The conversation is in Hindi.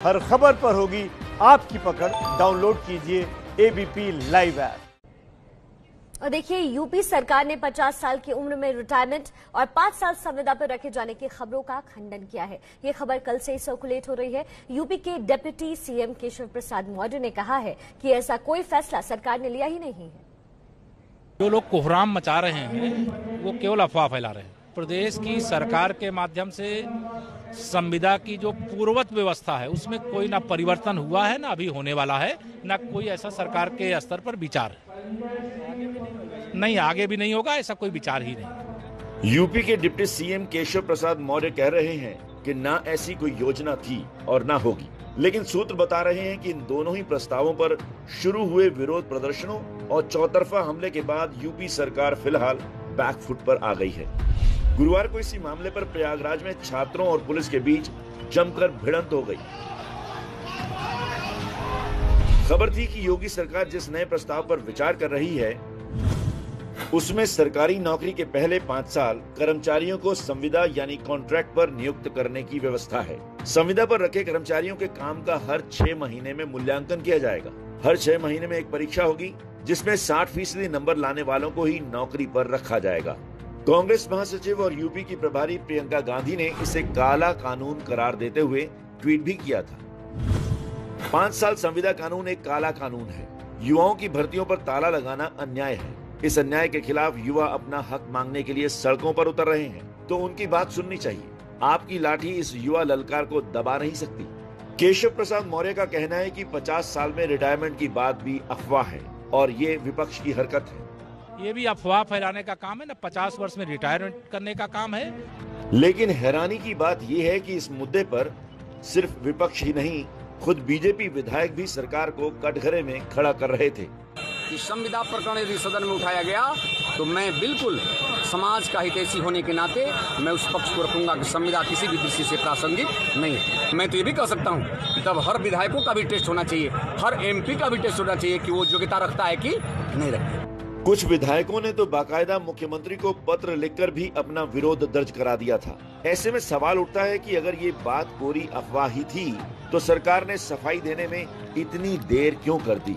हर खबर पर होगी आपकी पकड़। डाउनलोड कीजिए एबीपी लाइव ऐप और देखिए यूपी सरकार ने 50 साल की उम्र में रिटायरमेंट और 5 साल संविदा पर रखे जाने की खबरों का खंडन किया है। ये खबर कल से ही सर्कुलेट हो रही है। यूपी के डेप्यूटी सीएम केशव प्रसाद मौर्य ने कहा है कि ऐसा कोई फैसला सरकार ने लिया ही नहीं है। जो लोग कोहराम मचा रहे हैं वो केवल अफवाह फैला रहे हैं। प्रदेश की सरकार के माध्यम से संविदा की जो पूर्वत व्यवस्था है, उसमें कोई ना परिवर्तन हुआ है, ना अभी होने वाला है, ना कोई ऐसा सरकार के स्तर पर विचार नहीं, आगे भी नहीं होगा, ऐसा कोई विचार ही नहीं। यूपी के डिप्टी सीएम केशव प्रसाद मौर्य कह रहे हैं कि ना ऐसी कोई योजना थी और ना होगी, लेकिन सूत्र बता रहे हैं कि इन दोनों ही प्रस्तावों पर शुरू हुए विरोध प्रदर्शनों और चौतरफा हमले के बाद यूपी सरकार फ़िलहाल बैकफुट पर आ गई है। गुरुवार को इसी मामले पर प्रयागराज में छात्रों और पुलिस के बीच जमकर भिड़ंत हो गई। खबर थी कि योगी सरकार जिस नए प्रस्ताव पर विचार कर रही है, उसमें सरकारी नौकरी के पहले पाँच साल कर्मचारियों को संविदा यानी कॉन्ट्रैक्ट पर नियुक्त करने की व्यवस्था है। संविदा पर रखे कर्मचारियों के काम का हर छह महीने में मूल्यांकन किया जाएगा। हर छह महीने में एक परीक्षा होगी, जिसमें 60 फ़ीसदी नंबर लाने वालों को ही नौकरी पर रखा जाएगा। कांग्रेस महासचिव और यूपी की प्रभारी प्रियंका गांधी ने इसे काला कानून करार देते हुए ट्वीट भी किया था। पाँच साल संविदा कानून एक काला कानून है। युवाओं की भर्तियों पर ताला लगाना अन्याय है। इस अन्याय के खिलाफ युवा अपना हक मांगने के लिए सड़कों पर उतर रहे हैं। तो उनकी बात सुननी चाहिए। आपकी लाठी इस युवा ललकार को दबा नहीं सकती। केशव प्रसाद मौर्य का कहना है कि 50 साल में रिटायरमेंट की बात भी अफवाह है और ये विपक्ष की हरकत है। ये भी अफवाह फैलाने का काम है ना पचास वर्ष में रिटायरमेंट करने का काम है। लेकिन हैरानी की बात यह है कि इस मुद्दे पर सिर्फ़ विपक्ष ही नहीं खुद बीजेपी विधायक भी सरकार को कटघरे में खड़ा कर रहे थे। कि संविदा प्रकरण यदि सदन में उठाया गया तो मैं बिल्कुल समाज का हितैषी होने के नाते मैं उस पक्ष को रखूँगा कि संविदा किसी भी दृष्टि से प्रासंगिक नहीं है। मैं तो ये भी कह सकता हूँ कि तब हर विधायकों का भी टेस्ट होना चाहिए हर एमपी का भी टेस्ट होना चाहिए कि वो योग्यता रखता है कि नहीं रखता कुछ विधायकों ने तो बाकायदा मुख्यमंत्री को पत्र लिखकर भी अपना विरोध दर्ज करा दिया था। ऐसे में सवाल उठता है कि अगर ये बात कोरी अफवाह ही थी तो सरकार ने सफ़ाई देने में इतनी देर क्यों कर दी?